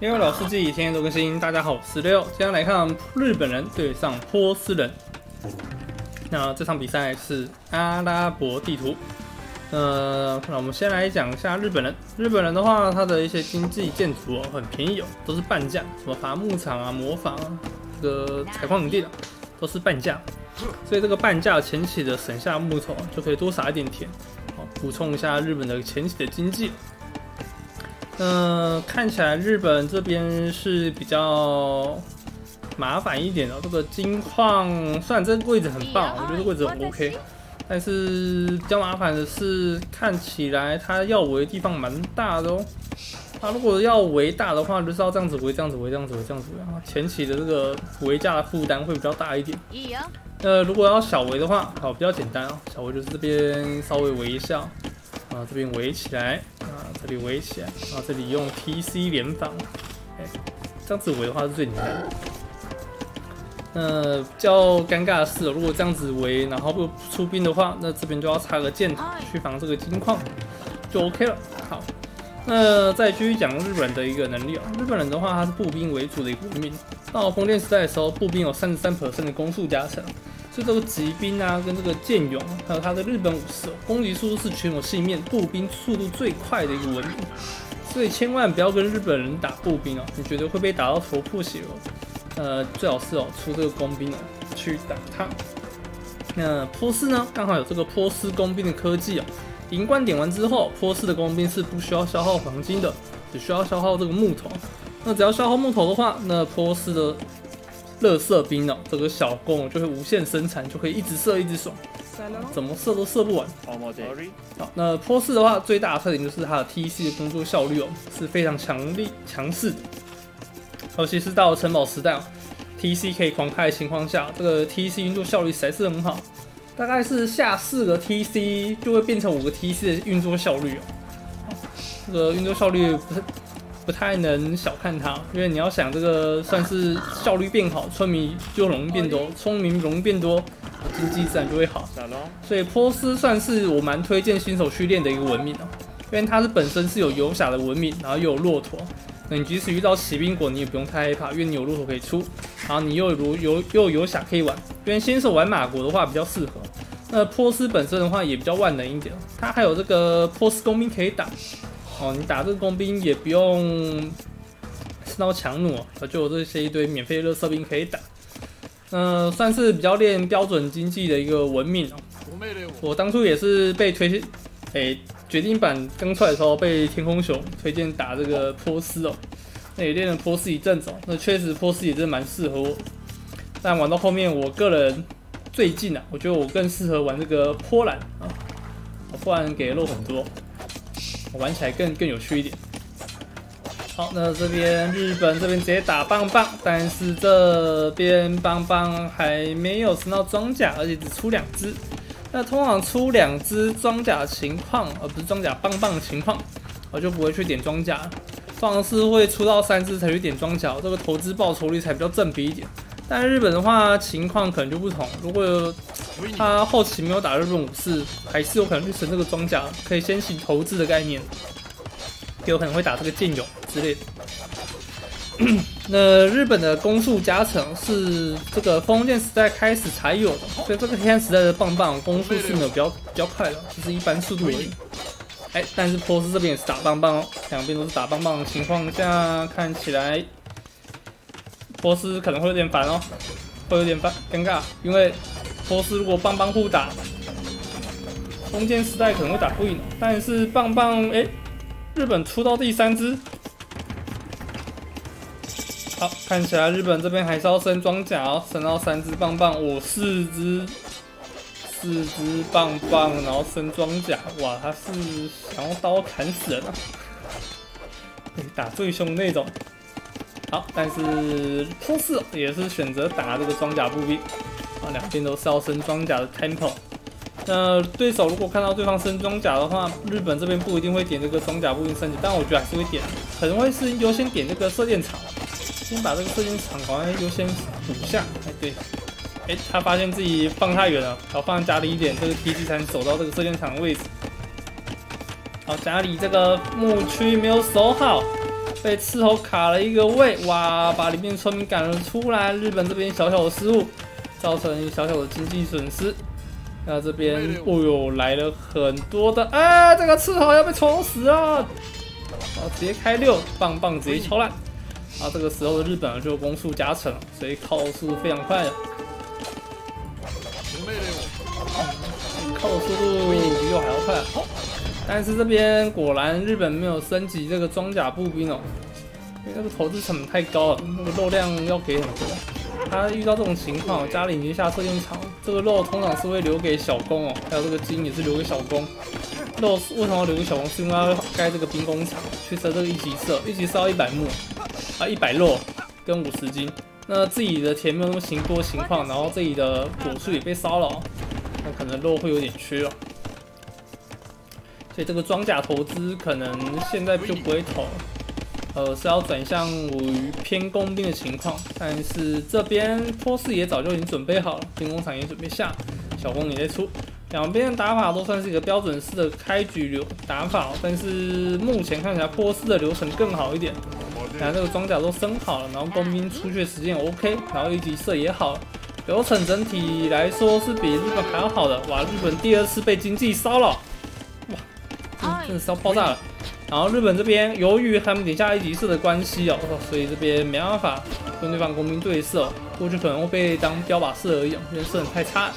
因为老司机天天都更新，大家好，我是六，今天来看日本人对上波斯人。那这场比赛是阿拉伯地图。呃，那我们先来讲一下日本人。日本人的话，他的一些经济建筑哦很便宜哦，都是半价，什么伐木场啊、磨坊啊、这个采矿营地的，都是半价。所以这个半价前期的省下木头就可以多撒一点田，好补充一下日本的前期的经济。嗯，看起来日本这边是比较麻烦一点的。这个金矿虽然这个位置很棒，我觉得位置很 OK，但是比较麻烦的是，看起来它要围的地方蛮大的哦。它如果要围大的话，就是要这样子围，这样子围，这样子围，这样子围啊。前期的这个围架的负担会比较大一点。那如果要小围的话，好，比较简单啊。小围就是这边稍微围一下，啊，这边围起来。啊这里围起来，然后这里用 TC 联防，哎，这样子围的话是最简单的。呃，比较尴尬的是，如果这样子围，然后不出兵的话，那这边就要插个箭塔去防这个金矿，就 OK 了。好，那再继续讲日本的一个能力啊。日本人的话，他是步兵为主的一个文明。到封建时代的时候，步兵有三十三的攻速加成。就这个骑兵啊，跟这个剑勇，还有他的日本武士，攻击速度是全有系面步兵速度最快的一个文明，所以千万不要跟日本人打步兵哦，你觉得会被打到头破血流。呃，最好是哦出这个工兵哦去打他。那波斯呢，刚好有这个波斯工兵的科技哦，银冠点完之后，波斯的工兵是不需要消耗黄金的，只需要消耗这个木头。那只要消耗木头的话，那波斯的。乐色兵哦，这个小弓就会无限生产，就可以一直射一直爽，怎么射都射不完。好，那波斯的话，最大的特点就是它的 TC 的工作效率哦是非常强力强势的，尤其是到了城堡时代哦，TC 可以狂开的情况下，这个 TC 运作效率实在是很好，大概是下四个 TC 就会变成五个 TC 的运作效率哦，这个运作效率不是。不太能小看它，因为你要想这个算是效率变好，村民就容易变多，村民容易变多，经济自然就会好。所以波斯算是我蛮推荐新手去练的一个文明哦，因为它是本身是有游侠的文明，然后又有骆驼，那你即使遇到骑兵国，你也不用太害怕，因为你有骆驼可以出，然后你又有游又有游侠可以玩，因为新手玩马国的话比较适合。那波斯本身的话也比较万能一点，它还有这个波斯工兵可以打。哦，你打这个工兵也不用吃到强弩，就有这些一堆免费热色兵可以打。嗯，算是比较练标准经济的一个文明哦。我当初也是被推，诶，决定版刚出来的时候被天空熊推荐打这个波斯哦。那也练了波斯一阵子，那确实波斯也真的蛮适合我。但玩到后面，我个人最近啊，我觉得我更适合玩这个波兰啊，波兰给肉很多。玩起来更更有趣一点。好，那这边日本这边直接打棒棒，但是这边棒棒还没有升到装甲，而且只出两只。那通常出两只装甲情况，而不是装甲棒棒的情况，我就不会去点装甲，通常是会出到三只才去点装甲，这个投资报酬率才比较正比一点。但日本的话情况可能就不同，如果他后期没有打日本武士，还是有可能去升这个装甲，可以先行投资的概念，有可能会打这个剑勇之类的。那日本的攻速加成是这个封建时代开始才有的，所以这个黑暗时代的棒棒攻速是没有比较比较快的，就是一般速度而已。哎，但是波斯这边也是打棒棒哦，两边都是打棒棒的情况下，看起来。波斯可能会有点烦哦，会有点烦尴尬，因为波斯如果棒棒互打，封建时代可能会打不赢。但是棒棒哎，日本出到第三只，好，看起来日本这边还是要升装甲哦，升到三只棒棒，我四只，四只棒棒，然后升装甲，哇，他是想用刀砍死人啊，打最凶那种。好，但是波斯也是选择打这个装甲步兵啊，两边都是要升装甲的 tempo。那对手如果看到对方升装甲的话，日本这边不一定会点这个装甲步兵升级，但我觉得还是会点，可能会是优先点这个射箭场，先把这个射箭场好像优先补下。哎，对，哎，他发现自己放太远了，要放家里一点，这个 T G 才能走到这个射箭场的位置。好，家里这个牧区没有守好。被斥候卡了一个位，哇，把里面村民赶了出来。日本这边小小的失误，造成小小的经济损失。那这边，哦呦，来了很多的，啊，这个斥候要被戳死了。好，直接开六，棒棒直接敲烂。啊，这个时候的日本就攻速加成，所以靠速度非常快的。靠速度比我还要快。但是这边果然日本没有升级这个装甲步兵哦，因为那个投资成本太高了，那个肉量要给很多。他遇到这种情况，家里已经下射箭场，这个肉通常是会留给小工哦，还有这个金也是留给小工。肉为什么要留给小工？是因为要盖这个兵工厂，去射这个一级射，一级射要一百木。啊，一百肉跟五十斤，那自己的田没有那么情多情况，然后自己的果树也被烧了，那可能肉会有点缺哦。所以这个装甲投资可能现在就不会投，呃，是要转向于偏工兵的情况。但是这边波士也早就已经准备好了，兵工厂也准备下，小工也在出，两边的打法都算是一个标准式的开局流打法，但是目前看起来波斯的流程更好一点。然后这个装甲都升好了，然后工兵出去时间 OK，然后一级射也好了，流程整体来说是比日本还要好的。哇，日本第二次被经济烧了，哇，真的是要爆炸了。然后日本这边由于他们底下一级射的关系哦，所以这边没办法跟对方工兵对射，过去可能会被当标靶射而已，因为射程太差。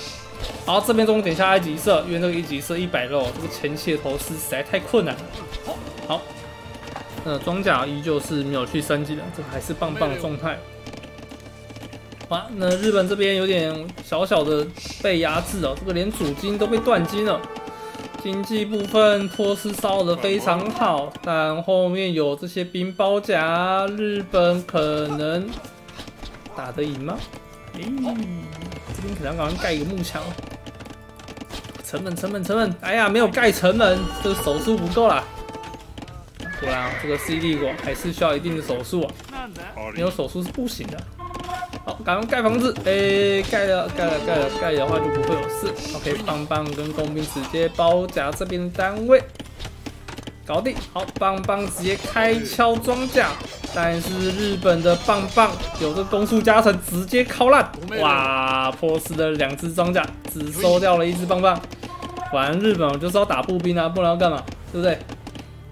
然后这边中点下一级射，因为这个一级射一百肉，这个前期的投资实在太困难了。好。那装甲依旧是没有去升级的，这个还是棒棒的状态。哇，那日本这边有点小小的被压制哦，这个连主金都被断金了。经济部分托斯烧的非常好，但后面有这些兵包夹，日本可能打得赢吗？诶，这边可能要赶快盖一个幕墙。成本，成本，成本！哎呀，没有盖城门，这个手速不够啦。果然，啊这个 CD 果还是需要一定的手速啊，没有手速是不行的。好，赶快盖房子，哎，盖了，盖了，盖了，盖的话就不会有事。OK，棒棒跟工兵直接包夹这边单位，搞定。好，棒棒直接开敲装甲，但是日本的棒棒有这攻速加成，直接敲烂。哇，波斯的两只装甲只收掉了一只棒棒。果然日本我就是要打步兵啊，不然要干嘛？对不对？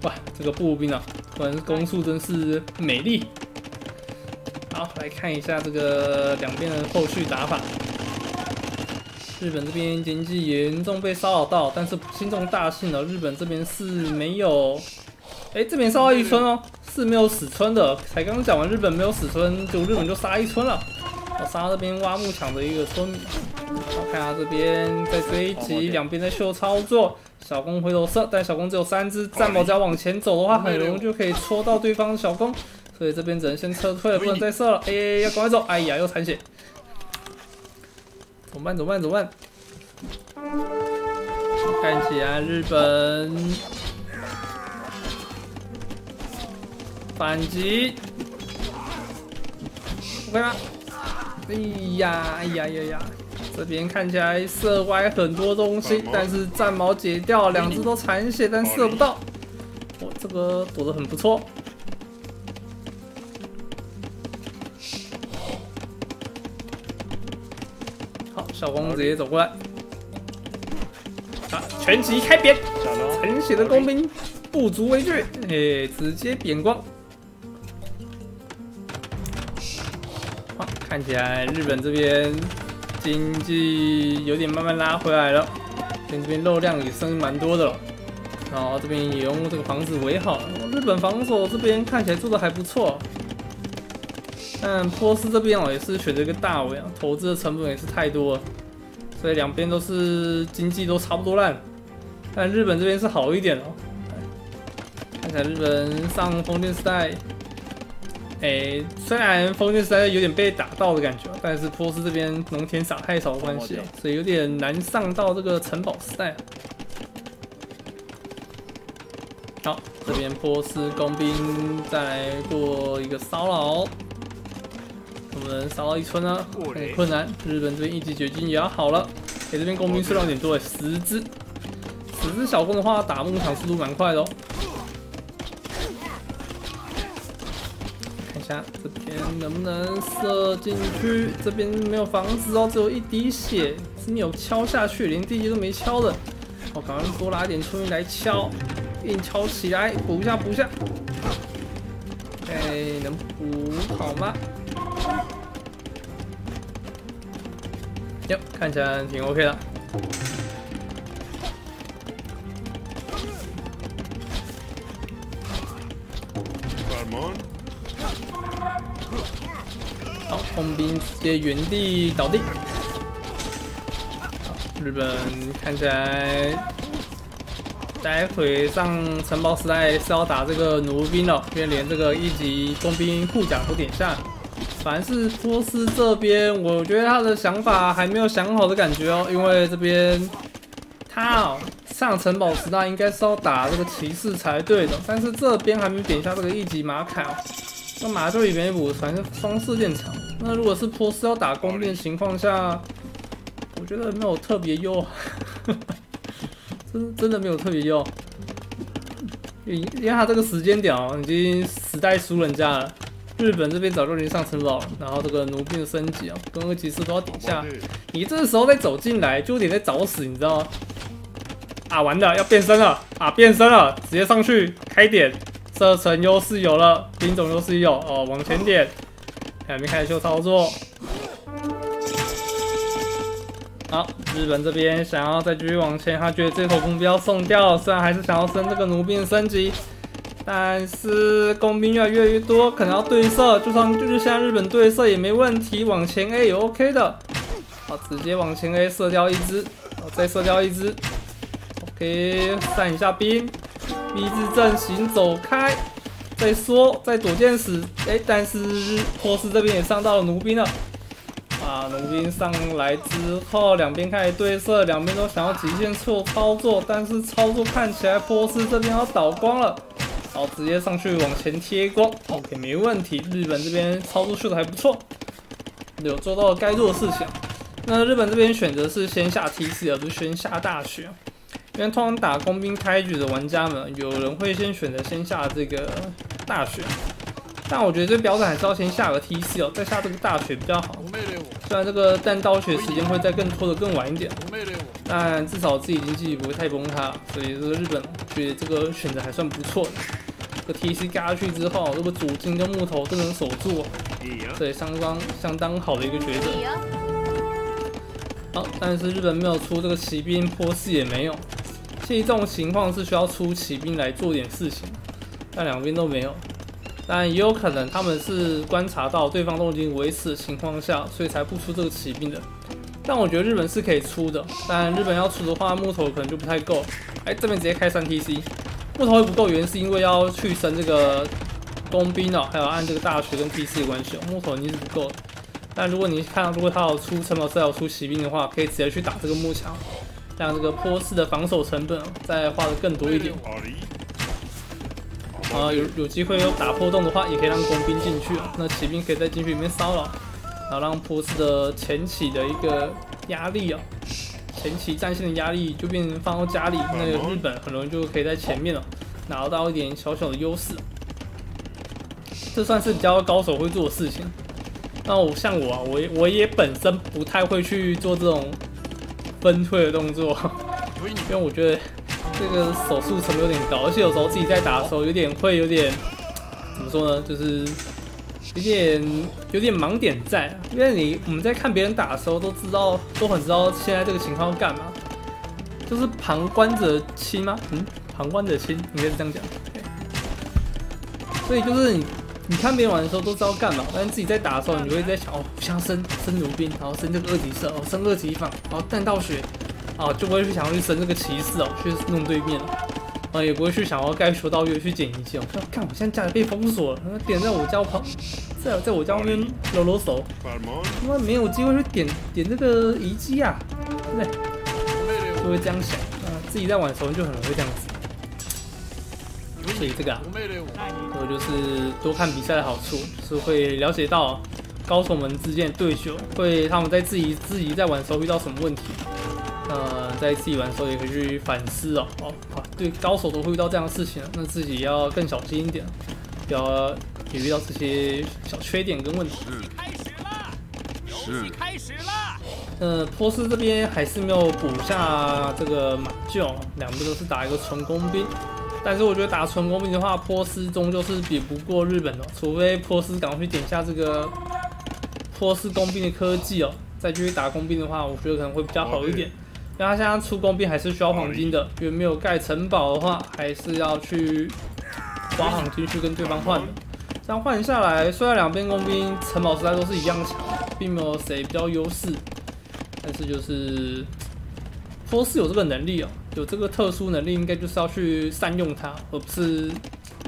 哇，这个步兵啊，果然是攻速真是美丽。好，来看一下这个两边的后续打法。日本这边经济严重被骚扰到，但是心中大幸了，日本这边是没有。哎，这边烧到一村哦，是没有死村的。才刚讲完日本没有死村，就日本就杀一村了。我杀这边挖木墙的一个村民。好，看下这边在追击，两边在秀操作。小弓回头射，但小弓只有三只，战矛只要往前走的话，很容易就可以戳到对方的小弓，所以这边只能先撤 退了，不能再射了。哎，要赶快走！哎呀，又残血，怎么办？怎么办？怎么办？看起来日本反击，OK 吗？哎呀，哎呀呀呀！这边看起来射歪很多东西，但是战矛解掉，两只都残血，但射不到。我这个躲得很不错。好，小光直接走过来。啊，全旗开扁，残血的工兵不足为惧，嘿，直接扁光。好，看起来日本这边。经济有点慢慢拉回来了，这边肉量也升蛮多的了，然后这边也用这个房子围好。日本防守这边看起来做的还不错，但波斯这边哦也是选择一个大围啊，投资的成本也是太多了，所以两边都是经济都差不多烂，但日本这边是好一点哦，看起来日本上封建时代。哎，虽然封建时代有点被打到的感觉，但是波斯这边农田撒太少的关系，所以有点难上到这个城堡时代。好，这边波斯工兵再来过一个骚扰，我们杀到一村呢，很困难。日本这边一级掘金也要好了，哎，这边工兵数量有点多，十只，十只小工的话，打木场速度蛮快的哦。看一下，这边能不能射进去？这边没有房子哦，只有一滴血，是没有敲下去，连地基都没敲的。我赶快多拉点村民来敲，硬敲起来，补一下，补一下。哎，能补好吗？哟，看起来挺 OK 的。好，工兵直接原地倒地。日本看起来，待会上城堡时代是要打这个弩兵了，因为连这个一级工兵护甲都点下。凡是波斯这边，我觉得他的想法还没有想好的感觉哦，因为这边他哦上城堡时代应该是要打这个骑士才对的，但是这边还没点下这个一级马凯哦。那马就里面补，反正双四练场。那如果是波斯要打弓兵情况下，我觉得没有特别优，真 真的没有特别优。因因为他这个时间点哦，已经时代输人家了。日本这边早就已经上城堡了，然后这个奴兵的升级啊，跟二骑士都要顶下。你这时候再走进来，就有点在找死，你知道吗？啊，完了，要变身了啊，变身了，直接上去开点。射程优势有了，兵种优势有哦，往前点，还没开始秀操作。好，日本这边想要再继续往前，他觉得这口弓标送掉，虽然还是想要升这个弩兵升级，但是工兵越来越多，可能要对射，就算就是像日本对射也没问题，往前 A 也 OK 的。好，直接往前 A 射掉一只，再射掉一只，OK，散一下兵。B 字阵型走开，再说再躲箭矢，哎，但是波斯这边也上到了弩兵了，啊，弩兵上来之后，两边开始对射，两边都想要极限错操作，但是操作看起来波斯这边要倒光了，好，直接上去往前贴光，OK，没问题，日本这边操作秀的还不错，有做到该做的事情，那日本这边选择是先下 TC，而不是先下大雪。因为通常打工兵开局的玩家们，有人会先选择先下这个大雪，但我觉得这标准还是要先下个 TC 哦，再下这个大雪比较好。虽然这个弹道血时间会再更拖得更晚一点，但至少自己经济不会太崩塌，所以这个日本觉得这个选择还算不错的。这个 TC 加下去之后，这个主金跟木头都能守住，这也相当相当好的一个抉择。好，但是日本没有出这个骑兵，波斯也没有。其实这种情况是需要出骑兵来做点事情，但两边都没有。但也有可能他们是观察到对方都已经维持的情况下，所以才不出这个骑兵的。但我觉得日本是可以出的，但日本要出的话，木头可能就不太够。哎，这边直接开三 TC，木头会不够，原因是因为要去升这个工兵哦，还有按这个大学跟 TC 的关系哦，木头已经是不够。但如果你看，如果他要出城堡再要出骑兵的话，可以直接去打这个木墙。让这个坡式的防守成本再花的更多一点，啊，有有机会有打破洞的话，也可以让工兵进去啊。那骑兵可以在进去里面骚扰，然后让波斯的前期的一个压力啊，前期战线的压力就变成放到家里，那个日本很容易就可以在前面了，拿到一点小小的优势。这算是比较高手会做的事情。那我像我啊，我我也本身不太会去做这种。分退的动作，因为我觉得这个手速成本有点高，而且有时候自己在打的时候有点会有点怎么说呢，就是有点有点盲点在。因为你我们在看别人打的时候都知道，都很知道现在这个情况要干嘛，就是旁观者清吗？嗯，旁观者清应该是这样讲。所以就是你你看别人玩的时候都知道干嘛，但是自己在打的时候，你会在想哦，想升升弩兵，然后升这个二级射，哦，升二级防，然后弹道血，啊，就不会去想要去升这个骑士哦，去弄对面，啊，也不会去想要该求到月去捡遗迹我。说看我现在家里被封锁了，点在我家旁，在在我家外面搂搂手，他妈没有机会去点点这个遗迹啊，对不对？就会这样想，啊，自己在玩的时候就很容易这样子。所以这个啊，我就是多看比赛的好处，是会了解到高手们之间的对决，会他们在自己自己在玩的时候遇到什么问题，呃，在自己玩的时候也可以去反思哦。哦，好，对，高手都会遇到这样的事情，那自己要更小心一点，不要也遇到这些小缺点跟问题。开始啦！游戏开始啦！呃，波斯这边还是没有补下这个马厩，两边都是打一个纯工兵。但是我觉得打纯工兵的话，波斯终究是比不过日本的，除非波斯赶快去点下这个波斯工兵的科技哦，再继续打工兵的话，我觉得可能会比较好一点。因为他现在出工兵还是需要黄金的，因为没有盖城堡的话，还是要去挖黄金去跟对方换的。这样换下来，虽然两边工兵城堡实在都是一样强，并没有谁比较优势，但是就是波斯有这个能力哦。有这个特殊能力，应该就是要去善用它，而不是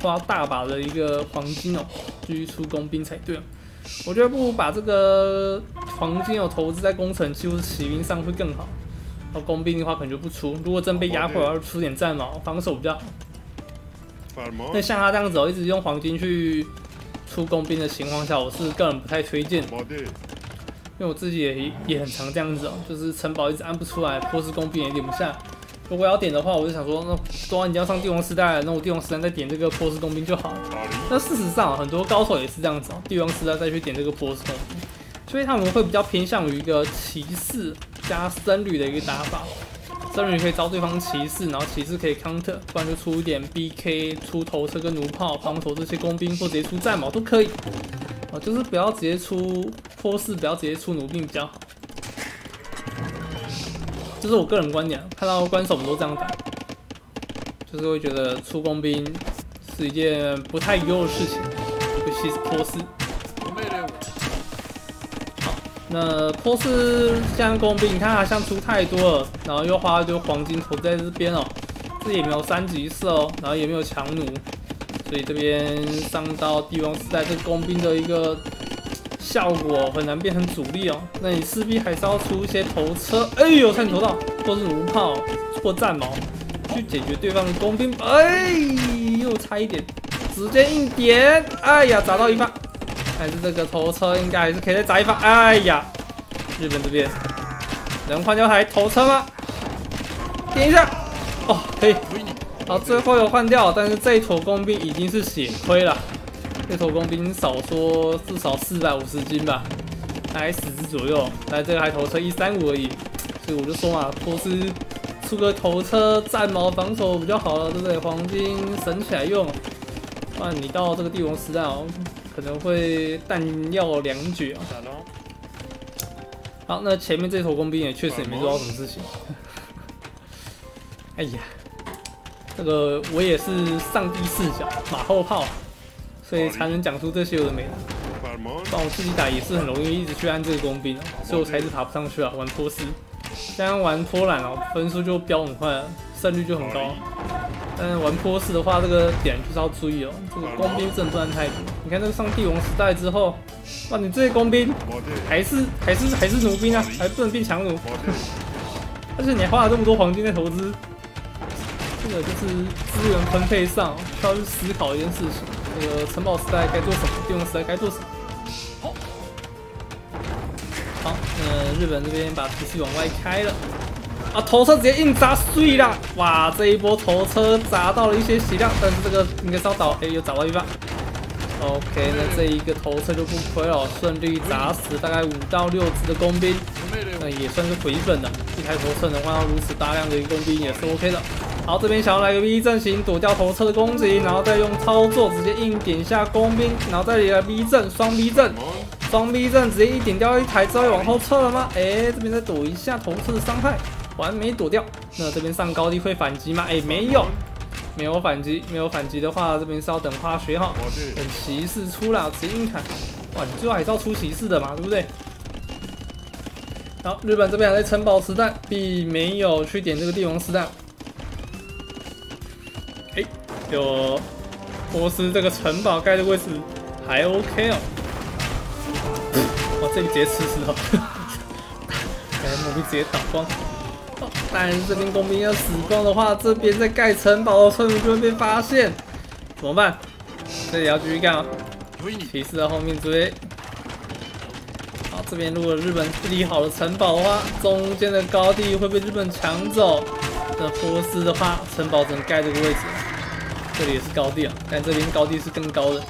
花大把的一个黄金哦，去出工兵才对。我觉得不如把这个黄金哦投资在工程，几乎是骑兵上会更好。然后工兵的话可能就不出，如果真被压迫，要出点战矛，防守比较好。那像他这样子哦，一直用黄金去出工兵的情况下，我是个人不太推荐。因为我自己也也很常这样子哦，就是城堡一直按不出来，波斯工兵也点不下。如果要点的话，我就想说，那说完你要上帝王时代了，那我帝王时代再点这个波斯工兵就好了。那事实上，很多高手也是这样子哦，帝王时代再去点这个波斯工兵，所以他们会比较偏向于一个骑士加僧侣的一个打法。僧侣可以招对方骑士，然后骑士可以 counter，不然就出一点 BK，出头车跟弩炮防守这些工兵，或直接出战矛都可以。哦，就是不要直接出波斯，不要直接出弩兵比较好。这是我个人观点，看到关手们都这样打，就是会觉得出工兵是一件不太优的事情，尤其是波斯。好，那波斯现在工兵，你看他像出太多了，然后又花一堆黄金投在这边哦，这也没有三级色哦，然后也没有强弩，所以这边上到帝王时代这工兵的一个。效果很难变成主力哦，那你势必还是要出一些头车，哎呦，差点投到，或是弩炮或战矛去解决对方的工兵，哎又，差一点，直接硬点，哎呀，砸到一半，还是这个头车应该还是可以再砸一发，哎呀，日本这边能换掉台头车吗？点一下，哦，可以，好，最后有换掉，但是这一坨工兵已经是血亏了。这头工兵少说至少四百五十斤吧，还十只左右。来，这个还头车一三五而已，所以我就说嘛，波斯出个头车战矛防守比较好了，对不对？黄金省起来用，不然你到这个帝王时代哦，可能会弹药两绝啊。好，那前面这头工兵也确实也没做到什么事情。哎呀，这个我也是上帝视角，马后炮。所以才能讲出这些有的没的。帮我自己打也是很容易一直去按这个工兵，所以我才一直爬不上去啊。玩波斯，现在玩拖兰哦，分数就飙很快，胜率就很高。但是玩波士的话，这个点就是要注意哦，这个工兵正赚太多。你看这个上帝王时代之后，哇，你这些工兵还是还是还是奴兵啊，还不能变强弩。而且你花了这么多黄金在投资，这个就是资源分配上需要去思考一件事情。这个城堡时代该做什么？帝王时代该做什么？好，好，嗯，日本这边把提示往外开了，啊，头车直接硬砸碎了，哇，这一波头车砸到了一些血量，但是这个应该是要倒，哎，又砸到一半。OK，那这一个头车就不亏了，顺利砸死大概五到六只的工兵，那也算是回本了。一台头车能换到如此大量的一个工兵也是 OK 的。好，这边想要来个 V 阵型躲掉头车的攻击，然后再用操作直接硬点下工兵，然后再来个 V 阵双 V 阵，双 V 阵直接一点掉一台之后往后撤了吗？哎，这边再躲一下头车的伤害，完美躲掉。那这边上高地会反击吗？哎，没有，没有反击，没有反击的话，这边是要等花学好，等骑士出了直接硬砍。哇，你最后还是要出骑士的嘛，对不对？好，日本这边还在城堡时代，并没有去点这个帝王时代。哎，有波斯这个城堡盖的位置还 OK 哦。哇，这里直接吃死了，哎，魔兵直接打光。但是这边工兵要死光的话，这边在盖城堡的村民就会被发现，怎么办？这里要继续干啊！骑士在后面追。好，这边如果日本治理好了城堡的话，中间的高地会被日本抢走。那波斯的话，城堡只能盖这个位置。这里也是高地啊，但这边高地是更高的。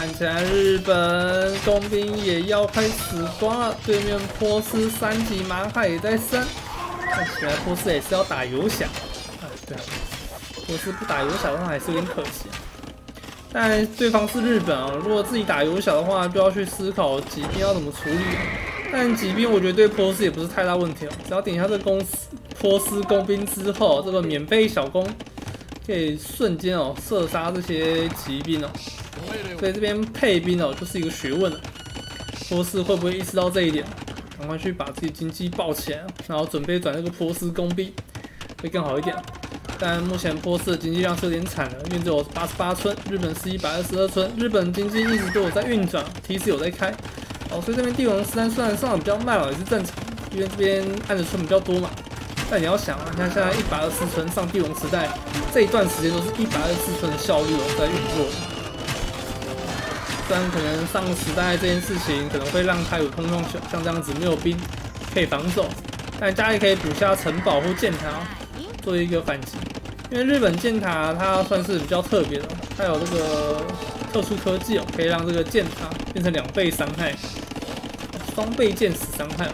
看起来日本工兵也要快死光了。对面波斯三级马海也在升，看起来波斯也是要打游侠。啊，对啊，波斯不打游侠的话还是有点可惜。但对方是日本啊，如果自己打游侠的话，就要去思考骑兵要怎么处理。但骑兵我觉得对波斯也不是太大问题哦，只要点一下这个公波斯工兵之后，这个免费小弓可以瞬间哦射杀这些骑兵哦。所以这边配兵哦，就是一个学问了。波斯会不会意识到这一点？赶快去把自己经济抱起来，然后准备转那个波斯工兵，会更好一点。但目前波斯的经济量是有点惨的，因为只有八十八村，日本是一百二十二村。日本经济一直都有在运转，T 四有在开。哦，所以这边帝王时代虽然上的比较慢了，也是正常，因为这边按的村比较多嘛。但你要想啊，你看现在一百二十村上帝王时代，这一段时间都是一百二十村的效率哦在运作。虽然可能上时代这件事情可能会让他有空旷像像这样子没有兵可以防守，但家里可以补下城堡或箭塔作为一个反击。因为日本箭塔它算是比较特别的，它有这个特殊科技哦，可以让这个箭塔变成两倍伤害，双倍箭矢伤害。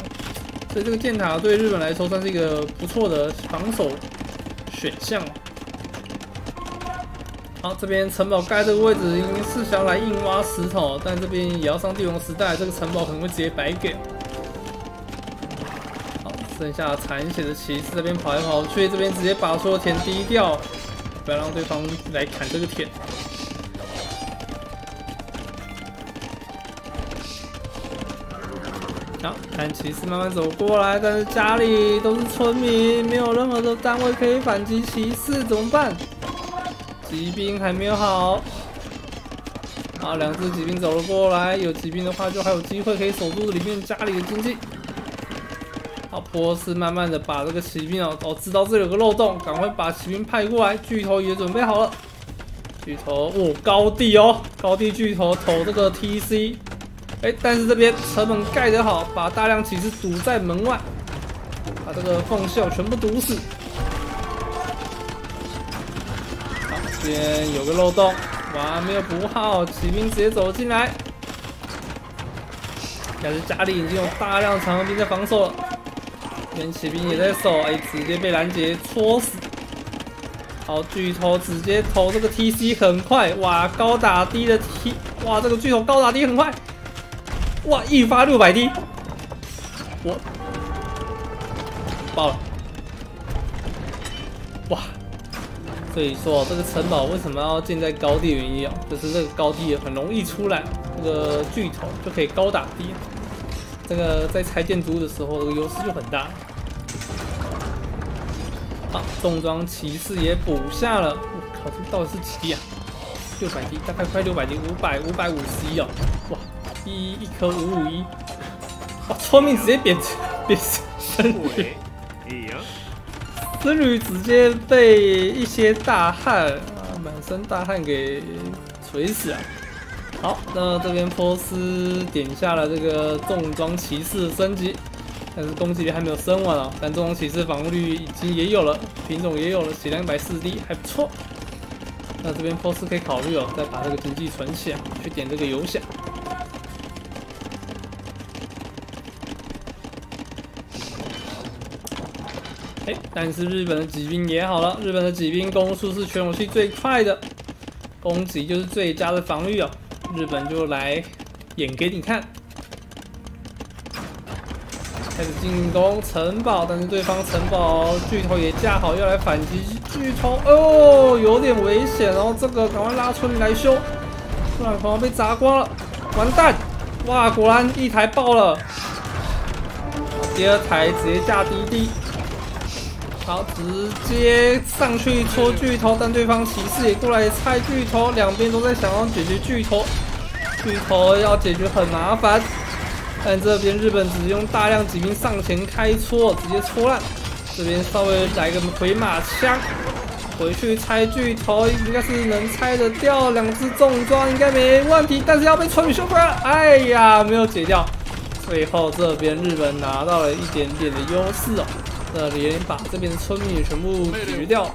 所以这个箭塔对日本来说算是一个不错的防守选项。好，这边城堡盖这个位置应该是想来硬挖石头，但这边也要上帝王时代，这个城堡可能会直接白给。好，剩下残血的骑士这边跑来跑去，这边直接把所有田低掉，不要让对方来砍这个田。好，看骑士慢慢走过来，但是家里都是村民，没有任何的单位可以反击骑士，怎么办？骑兵还没有好，好，两只骑兵走了过来。有骑兵的话，就还有机会可以守住里面家里的经济。好，波斯慢慢的把这个骑兵哦，哦，知道这里有个漏洞，赶快把骑兵派过来。巨头也准备好了，巨头哦，高地哦，高地巨头投这个 TC。哎，但是这边城门盖得好，把大量骑士堵在门外，把这个缝隙全部堵死。边有个漏洞，哇，没有补好，骑兵直接走进来。但是家里已经有大量长兵在防守了，这边骑兵也在守，哎，直接被拦截戳死。好，巨头直接投这个 TC 很快，哇，高打低的 T，哇，这个巨头高打低很快，哇，一发六百滴，我爆了，所以说，这个城堡为什么要建在高地？原因啊，就是这个高地很容易出来这个巨头，就可以高打低。这个在拆建筑的时候，这个优势就很大。好，重装骑士也补下了。我靠，这到底是几滴啊？六百滴，大概快六百滴，五百五百五十一哦。哇，一一颗五五一。哇，聪明直接变变生僧侣直接被一些大汉啊，满身大汗给锤死了。好，那这边波斯点下了这个重装骑士升级，但是攻击力还没有升完啊。但重装骑士防御率已经也有了，品种也有了，血量一百四滴，还不错。那这边波斯可以考虑哦，再把这个经济存起来，去点这个游侠。哎，但是日本的骑兵也好了，日本的骑兵攻速是全武器最快的，攻击就是最佳的防御哦。日本就来演给你看，开始进攻城堡，但是对方城堡巨头也架好要来反击，巨头哦有点危险，然后这个赶快拉村民来修，不然可能被砸光了，完蛋！哇，果然一台爆了，第二台直接架滴滴。好，直接上去戳巨头，但对方骑士也过来拆巨头，两边都在想要解决巨头，巨头要解决很麻烦。但这边日本只用大量骑兵上前开戳，直接戳烂。这边稍微来个回马枪，回去拆巨头应该是能拆得掉，两只重装应该没问题，但是要被村民修回了。哎呀，没有解掉。最后这边日本拿到了一点点的优势哦。那连把这边的村民也全部解决掉，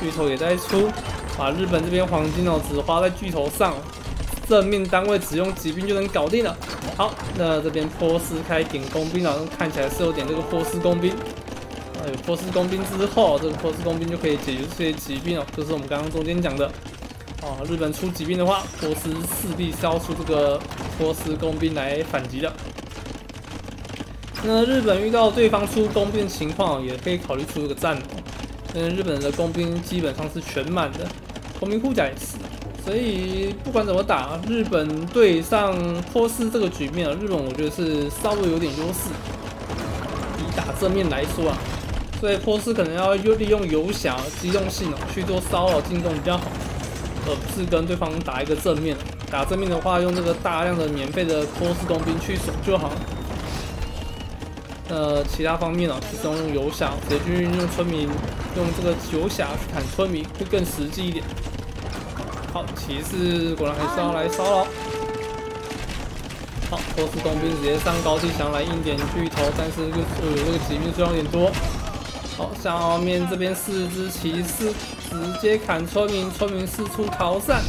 巨头也在出，把日本这边黄金哦只花在巨头上，正面单位只用骑兵就能搞定了。好，那这边波斯开点工兵了，看起来是有点这个波斯工兵。有波斯工兵之后，这个波斯工兵就可以解决这些疾病了。就是我们刚刚中间讲的，哦，日本出疾病的话，波斯势必是要出这个波斯工兵来反击的。那日本遇到对方出工兵情况，也可以考虑出一个战。嗯，日本的工兵基本上是全满的，工兵护甲也是。所以不管怎么打，日本对上波斯这个局面啊，日本我觉得是稍微有点优势。以打正面来说啊。所以波斯可能要利用游侠机动性哦去做骚扰进攻比较好，而不是跟对方打一个正面。打正面的话，用这个大量的免费的波斯工兵去守就好。呃，其他方面哦，其中用游侠直接去用村民，用这个游侠去砍村民会更实际一点。好，骑士果然还是要来骚扰。好，波斯工兵直接上高地想来硬点巨头，但是又有这个骑兵数量有点多。好，下面这边四只骑士直接砍村民，村民四处逃散。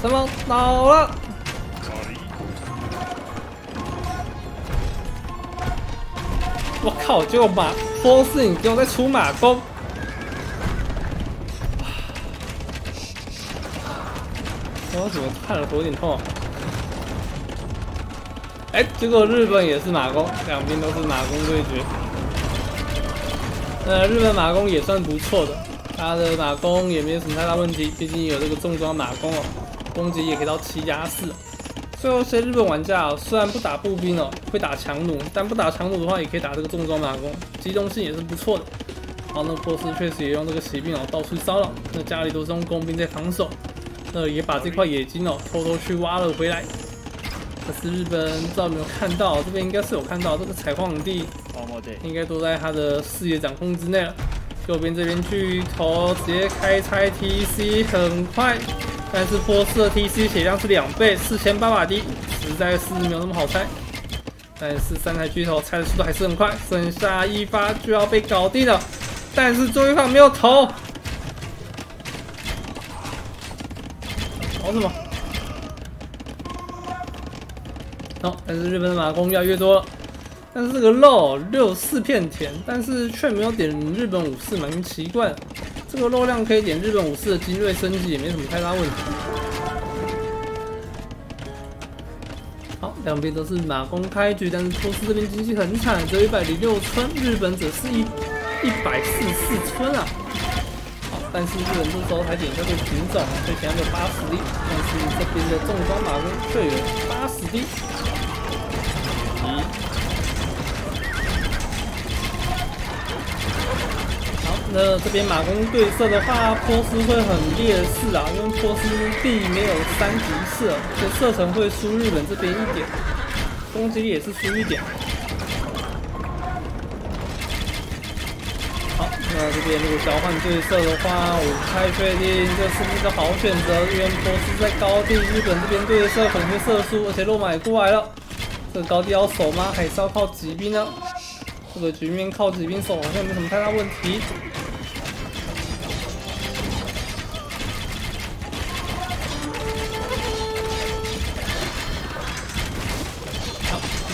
什么倒了？我靠！结果马波斯，你给我再出马弓！我怎么看了头有点痛？哎，结果日本也是马弓，两边都是马弓对决。呃，日本马弓也算不错的，他的马弓也没有什么太大问题，毕竟有这个重装马弓哦，攻击也可以到七加四。最后，些日本玩家虽然不打步兵哦，会打强弩，但不打强弩的话，也可以打这个重装马弓，机动性也是不错的。好，那波斯确实也用这个骑兵哦到处骚扰，那家里都是用工兵在防守，那，也把这块野金哦偷偷去挖了回来。可是日本不知道有没有看到，这边应该是有看到这个采矿地，应该都在他的视野掌控之内了。右边这边巨头直接开拆 TC 很快，但是波斯的 TC 血量是两倍，四千八百滴，实在是没有那么好拆。但是三台巨头拆的速度还是很快，剩下一发就要被搞定了，但是最后一发没有投，搞什么？好，但是日本的马弓越来越多了，但是这个肉六四片田，但是却没有点日本武士，蛮奇怪的。这个肉量可以点日本武士的精锐升级，也没什么太大问题。好，两边都是马弓开局，但是波斯这边经济很惨，只有一百零六村，日本只是一一百四十四村啊。好，但是日本这时候还点叫做品种，所以前面有八十滴，但是这边的重装马弓却有八十滴。那这边马弓对射的话，波斯会很劣势啊，因为波斯地没有三级射，所以射程会输日本这边一点，攻击力也是输一点。好，那这边如果交换对射的话，我不太确定这是不是个好选择，因为波斯在高地，日本这边对射可能会射输，而且落马也过来了，这个高地要守吗？还是要靠骑兵呢？这个局面靠骑兵守好像没什么太大问题。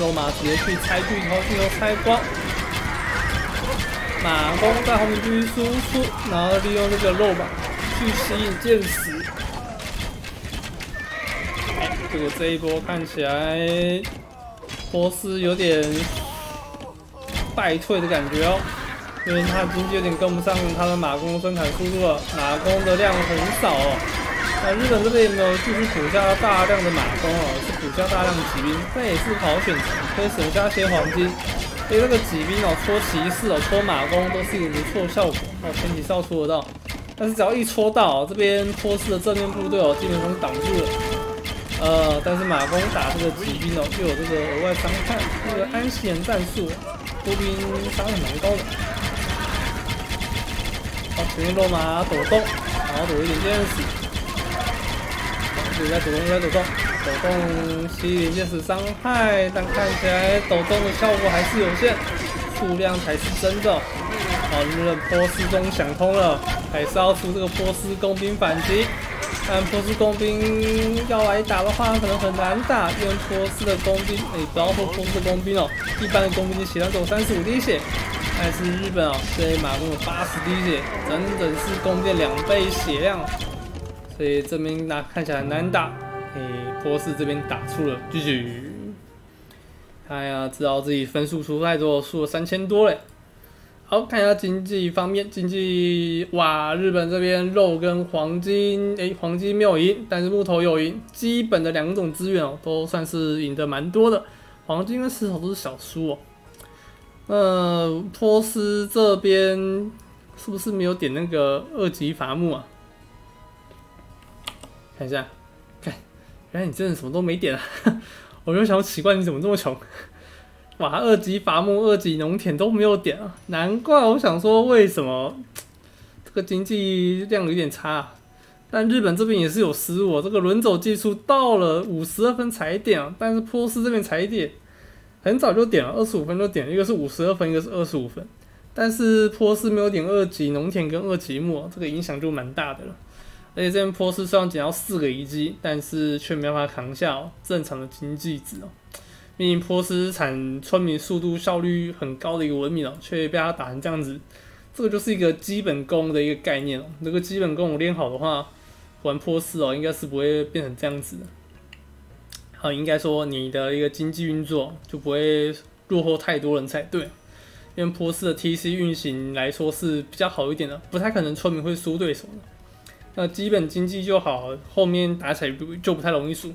肉马直接去拆巨头，巨头拆光。马弓在后面继续输出，然后利用这个肉马去吸引箭矢。结果这一波看起来波斯有点败退的感觉哦，因为他经济有点跟不上他的马弓生产速度了，马弓的量很少哦。啊日本这边有没有继续补下大量的马弓哦？是补下大量的骑兵，那也是好选择，可以省下些黄金。因为那个骑兵哦，戳骑士哦，戳马弓都是一个不错的效果哦，前提是要戳得到。但是只要一戳到，这边托斯的正面部队哦，基本上挡住了。呃，但是马弓打这个骑兵哦，就有这个额外伤害，这个安息人战术，步兵伤害蛮高的。好，前面落马躲动，然后躲一点箭矢。直在抖动，在抖动，抖动吸引箭矢伤害，但看起来抖动的效果还是有限，数量才是真的。好，日本波斯中想通了，还是要出这个波斯工兵反击。但波斯工兵要来打的话，可能很难打，因为波斯的工兵，哎，不要说波斯工兵哦，一般的工兵的血量只有三十五滴血，但是日本哦，这马弓有八十滴血，整整是弓箭两倍血量，所以这边那看起来难打。哎，波斯这边打出了继续，哎呀，知道自己分数输太多，输了三千多嘞。好看一下经济方面，经济哇，日本这边肉跟黄金，诶，黄金没有赢，但是木头有赢，基本的两种资源哦，都算是赢得蛮多的。黄金跟石头都是小输哦。呃，波斯这边是不是没有点那个二级伐木啊？看一下，看，原来你真的什么都没点啊！我就想奇怪，你怎么这么穷？哇，二级伐木、二级农田都没有点啊，难怪我想说为什么这个经济量有点差啊。但日本这边也是有失误，这个轮走技术到了五十二分才点啊，但是波斯这边才一点，很早就点了，二十五分就点了，一个是五十二分，一个是二十五分，但是波斯没有点二级农田跟二级木，这个影响就蛮大的了。而且这边波斯虽然减到四个遗迹，但是却没办法扛下正常的经济值哦。毕竟波斯产村民速度效率很高的一个文明哦，却被他打成这样子，这个就是一个基本功的一个概念哦。这个基本功我练好的话，玩波斯哦，应该是不会变成这样子的。好，应该说你的一个经济运作就不会落后太多人才对。因为波斯的 TC 运行来说是比较好一点的，不太可能村民会输对手的。那基本经济就好，后面打起来就就不太容易输。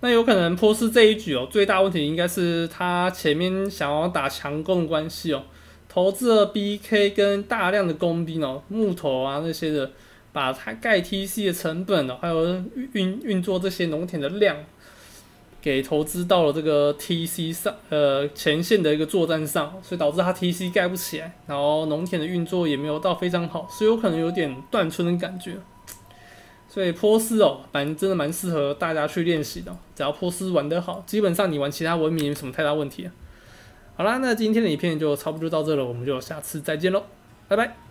那有可能波斯这一局哦，最大问题应该是他前面想要打强攻的关系哦，投资了 BK 跟大量的工兵哦，木头啊那些的，把它盖 TC 的成本哦，还有运运作这些农田的量，给投资到了这个 TC 上，呃前线的一个作战上，所以导致他 TC 盖不起来，然后农田的运作也没有到非常好，所以有可能有点断村的感觉。所以波斯哦，反正真的蛮适合大家去练习的。只要波斯玩得好，基本上你玩其他文明没什么太大问题。好啦，那今天的影片就差不多到这了，我们就下次再见喽，拜拜。